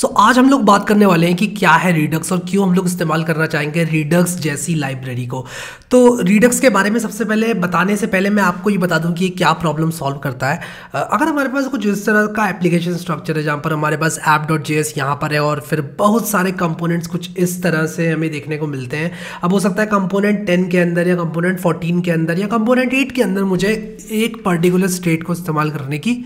सो so, आज हम लोग बात करने वाले हैं कि क्या है रीडक्स और क्यों हम लोग इस्तेमाल करना चाहेंगे रीडक्स जैसी लाइब्रेरी को। तो रीडक्स के बारे में सबसे पहले बताने से पहले मैं आपको ये बता दूँ कि ये क्या प्रॉब्लम सॉल्व करता है। अगर हमारे पास कुछ इस तरह का एप्लीकेशन स्ट्रक्चर है जहाँ पर हमारे पास ऐप डॉट जे एस यहाँ पर है और फिर बहुत सारे कंपोनेंट्स कुछ इस तरह से हमें देखने को मिलते हैं। अब हो सकता है कंपोनेंट टेन के अंदर या कंपोनेंट फोर्टीन के अंदर या कंपोनेंट एट के अंदर मुझे एक पर्टिकुलर स्टेट को इस्तेमाल करने की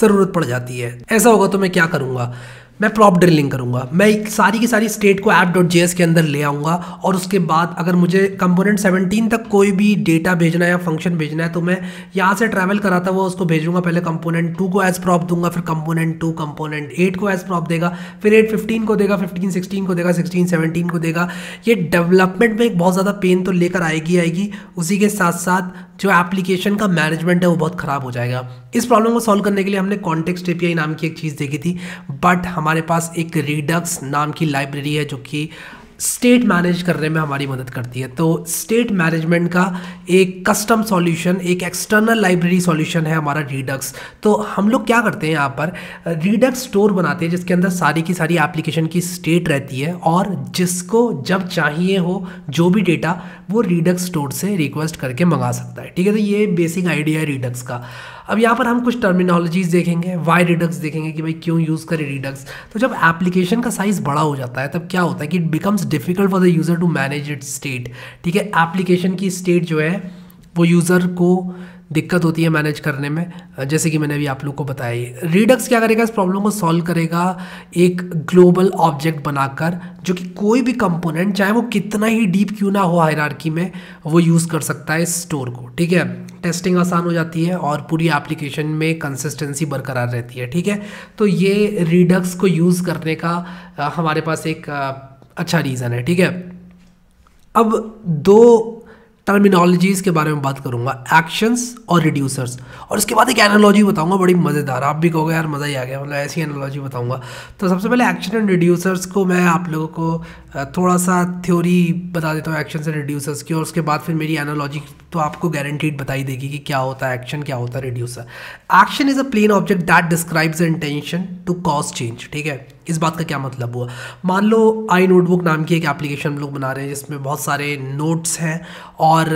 ज़रूरत पड़ जाती है। ऐसा होगा तो मैं क्या करूँगा? मैं प्रॉप ड्रिलिंग करूँगा। मैं एक सारी की सारी स्टेट को ऐप डॉट जे के अंदर ले आऊँगा और उसके बाद अगर मुझे कंपोनेंट 17 तक कोई भी डेटा भेजना है या फ़ंक्शन भेजना है तो मैं यहाँ से ट्रैवल कराता हुआ उसको भेजूँगा। पहले कंपोनेंट टू को एज प्रॉप दूँगा, फिर कंपोनेंट टू कंपोनेंट एट को एज प्रॉप देगा, फिर एट फिफ्टीन को देगा फिफ्टीन सिक्सटीन को देगा सिक्सटीन सेवनटीन को देगा। ये डेवलपमेंट में एक बहुत ज़्यादा पेन तो लेकर आएगी आएगी। उसी के साथ साथ जो एप्लीकेशन का मैनेजमेंट है वो बहुत ख़राब हो जाएगा। इस प्रॉब्लम को सॉल्व करने के लिए हमने कॉन्टेक्स्ट एपीआई नाम की एक चीज़ देखी थी बट हमारे पास एक रीडक्स नाम की लाइब्रेरी है जो कि स्टेट मैनेज करने में हमारी मदद करती है। तो स्टेट मैनेजमेंट का एक कस्टम सॉल्यूशन, एक एक्सटर्नल लाइब्रेरी सॉल्यूशन है हमारा रीडक्स तो हम लोग क्या करते हैं यहाँ पर? रीडक्स स्टोर बनाते हैं जिसके अंदर सारी की सारी एप्लीकेशन की स्टेट रहती है और जिसको जब चाहिए हो, जो भी डेटा, वो रीडक्स स्टोर से रिक्वेस्ट करके मंगा सकता है। ठीक है तो ये बेसिक आइडिया है रीडक्स का। अब यहाँ पर हम कुछ टर्मिनोलॉजीज देखेंगे वाई रिडक्स देखेंगे कि भाई क्यों यूज़ करें रिडक्स तो जब एप्लीकेशन का साइज़ बड़ा हो जाता है, तब क्या होता है कि it becomes difficult for the user to manage it state ठीक है? एप्लीकेशन की स्टेट जो है, वो यूज़र को दिक्कत होती है मैनेज करने में। जैसे कि मैंने अभी आप लोग को बताया रीडक्स क्या करेगा? इस प्रॉब्लम को सॉल्व करेगा एक ग्लोबल ऑब्जेक्ट बनाकर, जो कि कोई भी कंपोनेंट चाहे वो कितना ही डीप क्यों ना हो हायरार्की में, वो यूज़ कर सकता है इस स्टोर को। ठीक है? टेस्टिंग आसान हो जाती है और पूरी एप्लीकेशन में कंसिस्टेंसी बरकरार रहती है। ठीक है? तो ये रीडक्स को यूज़ करने का हमारे पास एक अच्छा रीज़न है, ठीक है? अब दो टर्मिनोलॉजीज़ के बारे में बात करूँगा एक्शंस और रिड्यूसर्स और इसके बाद एक एनोलॉजी बताऊँगा, बड़ी मज़ेदार। आप भी कहोगे, यार, मज़ा ही आ गया। मतलब ऐसी एनोलॉजी बताऊँगा। तो सबसे पहले एक्शन एंड रिड्यूसर्स को मैं आप लोगों को थोड़ा सा थ्योरी बता देता हूँ एक्शन एंड रिड्यूसर्स की। और उसके बाद फिर मेरी एनालॉजी तो आपको गारंटीड बताई देगी कि क्या होता है एक्शन क्या होता है reducer action is a plain object that describes intention to cause change ठीक है? इस बात का क्या मतलब हुआ? मान लो आई नोटबुक नाम की एक एप्लीकेशन हम लोग बना रहे हैं, जिसमें बहुत सारे नोट्स हैं, और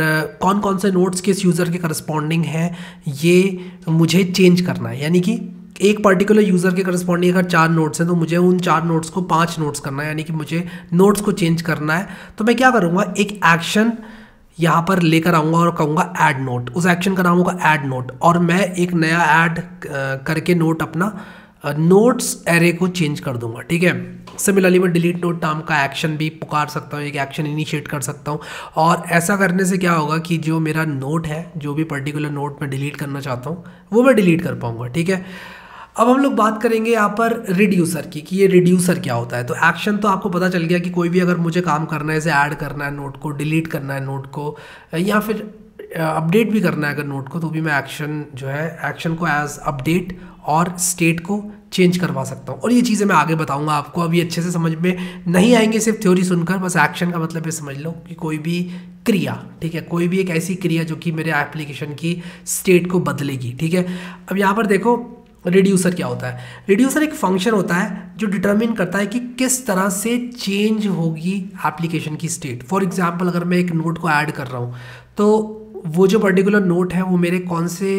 कौन कौन से नोट्स किस यूज़र के करस्पॉन्डिंग हैं, ये मुझे चेंज करना है। यानी कि एक पर्टिकुलर यूज़र के करस्पॉन्डिंग अगर चार नोट्स हैं तो मुझे उन चार नोट्स को पाँच नोट्स करना है, यानी कि मुझे नोट्स को चेंज करना है। तो मैं क्या करूँगा? एक एक्शन यहाँ पर लेकर आऊँगा और कहूँगा ऐड नोट उस एक्शन का नाम होगा ऐड नोट और मैं एक नया ऐड करके नोट अपना नोट्स एरे को चेंज कर दूँगा, ठीक है? सिमिलरली मैं डिलीट नोट नाम का एक्शन भी पुकार सकता हूँ, एक एक्शन इनिशिएट कर सकता हूँ। और ऐसा करने से क्या होगा कि जो मेरा नोट है, जो भी पर्टिकुलर नोट मैं डिलीट करना चाहता हूँ, वो मैं डिलीट कर पाऊँगा, ठीक है? अब हम लोग बात करेंगे यहाँ पर रिड्यूसर की, कि ये रिड्यूसर क्या होता है? तो एक्शन तो आपको पता चल गया कि कोई भी अगर मुझे काम करना है, इसे ऐड करना है नोट को डिलीट करना है नोट को, या फिर अपडेट भी करना है अगर नोट को तो भी मैं एक्शन जो है एक्शन को एज अपडेट और स्टेट को चेंज करवा सकता हूँ। और ये चीज़ें मैं आगे बताऊँगा आपको, अभी अच्छे से समझ में नहीं आएँगे सिर्फ़ थ्योरी सुनकर, बस एक्शन का मतलब ये समझ लो कि कोई भी क्रिया, ठीक है? कोई भी एक ऐसी क्रिया जो कि मेरे एप्लीकेशन की स्टेट को बदलेगी, ठीक है? अब यहाँ पर देखो रिड्यूसर क्या होता है? रिड्यूसर एक फ़ंक्शन होता है जो डिटरमिन करता है कि किस तरह से चेंज होगी एप्लीकेशन की स्टेट फॉर एग्ज़ाम्पल अगर मैं एक नोट को ऐड कर रहा हूँ तो वो जो पर्टिकुलर नोट है, वो मेरे कौन से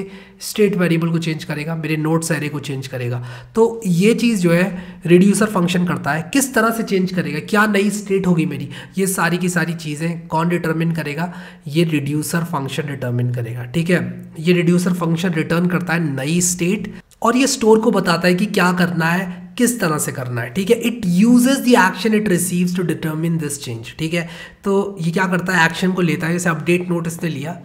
स्टेट वेरिएबल को चेंज करेगा? मेरे नोट एरे को चेंज करेगा. तो ये चीज़ जो है रिड्यूसर फ़ंक्शन करता है. किस तरह से चेंज करेगा? क्या नई स्टेट होगी मेरी? ये सारी की सारी चीज़ें कौन डिटर्मिन करेगा? ये रिड्यूसर फ़ंक्शन डिटर्मिन करेगा. ठीक है? ये रिड्यूसर फ़ंक्शन रिटर्न करता है नई स्टेट और ये स्टोर को बताता है कि क्या करना है, किस तरह से करना है, ठीक है? It uses the action it receives to determine this change ठीक है? तो ये क्या करता है? एक्शन को लेता है, जैसे अपडेट नोट इसने लिया,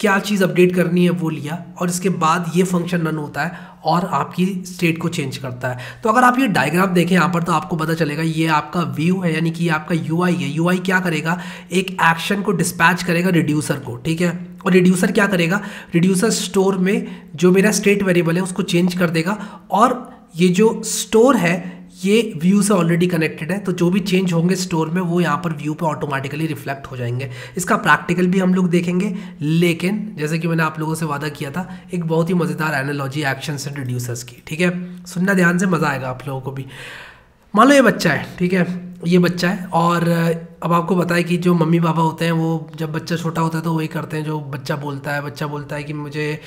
क्या चीज़ अपडेट करनी है वो लिया, और इसके बाद ये फ़ंक्शन रन होता है और आपकी स्टेट को चेंज करता है। तो अगर आप ये डायग्राम देखें यहाँ पर तो आपको पता चलेगा ये आपका व्यू है, यानी कि ये आपका यूआई है। यूआई क्या करेगा? एक एक्शन को डिस्पैच करेगा रिड्यूसर को, ठीक है? और रिड्यूसर क्या करेगा? रिड्यूसर स्टोर में जो मेरा स्टेट वेरिएबल है, उसको चेंज कर देगा। और ये जो स्टोर है, ये व्यू से ऑलरेडी कनेक्टेड है। तो जो भी चेंज होंगे स्टोर में, वो यहाँ पर व्यू पे ऑटोमेटिकली रिफ्लेक्ट हो जाएँगे। इसका प्रैक्टिकल भी हम लोग देखेंगे। लेकिन, जैसे कि मैंने आप लोगों से वादा किया था, एक बहुत ही मज़ेदार एनालॉजी एक्शन एंड रिड्यूसर्स की, ठीक है? सुनना ध्यान से मज़ा आएगा आप लोगों को भी। मान लो ये बच्चा है, ठीक है? ये बच्चा है और अब आपको है कि जो मम्मी पापा होते हैं, वो जब बच्चा छोटा होता है तो वही करते हैं जो बच्चा बोलता है। बच्चा बोलता है कि मुझे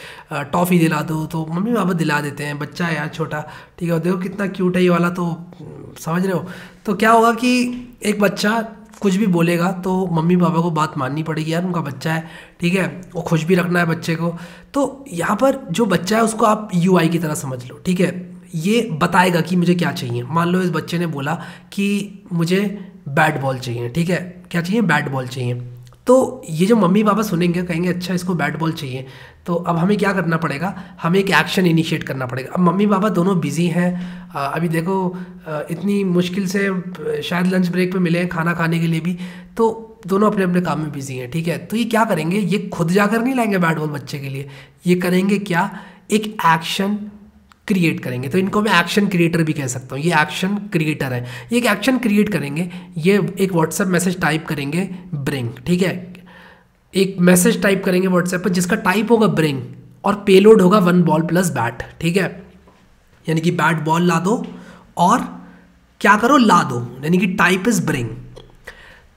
टॉफ़ी दिला दो तो मम्मी पापा दिला देते हैं। बच्चा है यार छोटा, ठीक है देखो कितना क्यूट है ये वाला तो समझ रहे हो? तो क्या होगा कि एक बच्चा कुछ भी बोलेगा तो मम्मी पापा को बात माननी पड़ेगी, यार उनका बच्चा है, ठीक है, वो खुश भी रखना है बच्चे को। तो यहाँ पर जो बच्चा है उसको आप यूआई की तरह समझ लो, ठीक है? ये बताएगा कि मुझे क्या चाहिए। मान लो इस बच्चे ने बोला कि मुझे बैट बॉल चाहिए, ठीक है? क्या चाहिए? बैट बॉल चाहिए। तो ये जो मम्मी पापा सुनेंगे, कहेंगे अच्छा इसको बैट बॉल चाहिए। तो अब हमें क्या करना पड़ेगा? हमें एक एक्शन इनिशिएट करना पड़ेगा। अब मम्मी पापा दोनों बिज़ी हैं। अभी देखो इतनी मुश्किल से शायद लंच ब्रेक पे मिले हैं खाना खाने के लिए भी। तो दोनों अपने अपने काम में बिज़ी हैं, ठीक है? तो ये क्या करेंगे? ये खुद जाकर नहीं लाएँगे बैट बॉल बच्चे के लिए। ये करेंगे क्या? एक एक्शन क्रिएट करेंगे। तो इनको मैं एक्शन क्रिएटर भी कह सकता हूँ। ये एक्शन क्रिएटर है। ये एक एक्शन क्रिएट करेंगे। ये एक व्हाट्सएप मैसेज टाइप करेंगे ब्रिंग ठीक है? एक मैसेज टाइप करेंगे व्हाट्सएप पर, जिसका टाइप होगा ब्रिंग और पेलोड होगा वन बॉल प्लस बैट ठीक है? यानी कि बैट बॉल ला दो और क्या करो? ला दो। यानी कि टाइप इज़ ब्रिंग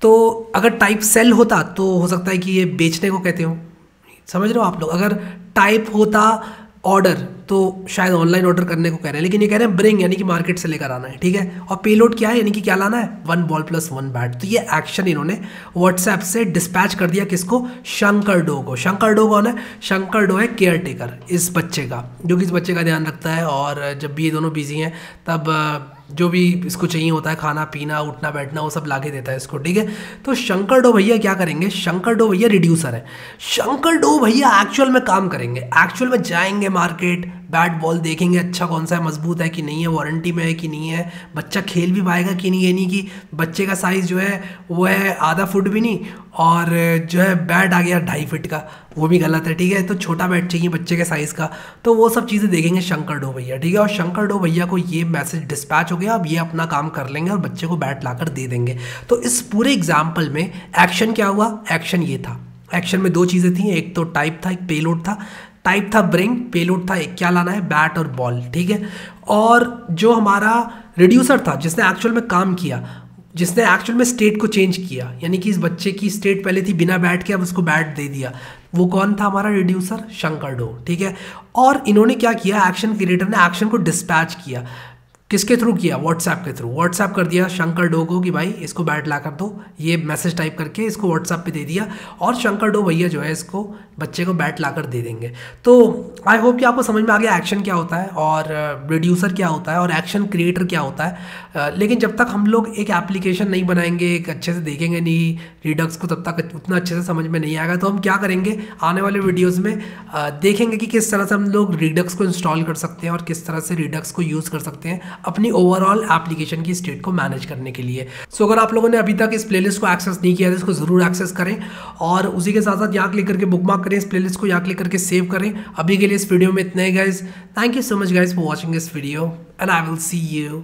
तो अगर टाइप सेल होता तो हो सकता है कि ये बेचने को कहते हो। समझ रहे हो आप लोग? अगर टाइप होता ऑर्डर तो शायद ऑनलाइन ऑर्डर करने को कह रहे हैं। लेकिन ये कह रहे हैं ब्रिंग यानी कि मार्केट से लेकर आना है, ठीक है? और पेलोड क्या है? यानी कि क्या लाना है? One ball plus one bat तो ये एक्शन इन्होंने व्हाट्सएप से डिस्पैच कर दिया किसको? शंकर डो को। शंकर डो कौन है? शंकर डो है केयर टेकर इस बच्चे का, जो कि इस बच्चे का ध्यान रखता है। और जब भी ये दोनों बिज़ी हैं, तब जो भी इसको चाहिए होता है, खाना, पीना, उठना, बैठना, वो सब ला के देता है इसको, ठीक है? तो शंकर डो भैया क्या करेंगे? शंकर डो भैया रिड्यूसर है। शंकर डो भैया एक्चुअल में काम करेंगे। एक्चुअल में जाएँगे मार्केट बैट बॉल देखेंगे अच्छा कौन सा है, मज़बूत है कि नहीं है वारंटी में है कि नहीं है, बच्चा खेल भी पाएगा कि नहीं ये नहीं कि बच्चे का साइज़ जो है, वो है आधा फुट भी नहीं और जो है, बैट आ गया ढाई फिट का, वो भी गलत है, ठीक है? तो छोटा बैट चाहिए बच्चे के साइज़ का तो वो सब चीज़ें देखेंगे शंकर डो भैया, ठीक है? और शंकर डो भैया को ये मैसेज डिस्पैच हो गया, अब ये अपना काम कर लेंगे और बच्चे को बैट ला दे देंगे। तो इस पूरे एग्ज़ाम्पल में एक्शन क्या हुआ? एक्शन ये था। एक्शन में दो चीज़ें थी, एक तो टाइप था, एक पेलोड था। टाइप था ब्रिंग पेलोड था एक, क्या लाना है? बैट और बॉल ठीक है? और जो हमारा रिड्यूसर था, जिसने एक्चुअल में काम किया जिसने एक्चुअल में स्टेट को चेंज किया, यानी कि इस बच्चे की स्टेट पहले थी, बिना बैट के अब उसको बैट दे दिया। वो कौन था हमारा रिड्यूसर शंकर डो ठीक है? और इन्होंने क्या किया? एक्शन क्रिएटर ने एक्शन को डिस्पैच किया। किसके थ्रू किया? व्हाट्सएप के थ्रू व्हाट्सएप कर दिया शंकर डो को कि भाई, इसको बैट ला कर दो। ये मैसेज टाइप करके इसको व्हाट्सएप पे दे दिया। और शंकर डो भैया जो है, इसको बच्चे को बैट ला कर दे देंगे। तो आई होप कि आपको समझ में आ गया एक्शन क्या होता है और प्रोड्यूसर क्या होता है और एक्शन क्रिएटर क्या होता है। लेकिन जब तक हम लोग एक एप्लीकेशन नहीं बनाएँगे, एक अच्छे से देखेंगे नहीं रीडक्स को तब तक उतना अच्छे से समझ में नहीं आएगा तो हम क्या करेंगे? आने वाले वीडियोज़ में देखेंगे कि किस तरह से हम लोग रीडक्स को इंस्टॉल कर सकते हैं और किस तरह से रीडक्स को यूज़ कर सकते हैं। अपनी ओवरऑल एप्लीकेशन की स्टेट को मैनेज करने के लिए। सो so, अगर आप लोगों ने अभी तक इस प्लेलिस्ट को एक्सेस नहीं किया तो इसको ज़रूर एक्सेस करें और उसी के साथ साथ यहाँ क्लिक करके बुक मार्क करें इस प्लेलिस्ट को यहाँ क्लिक करके सेव करें। अभी के लिए इस वीडियो में इतने guys thank you so much guys for watching this video and I will see you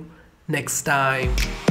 next time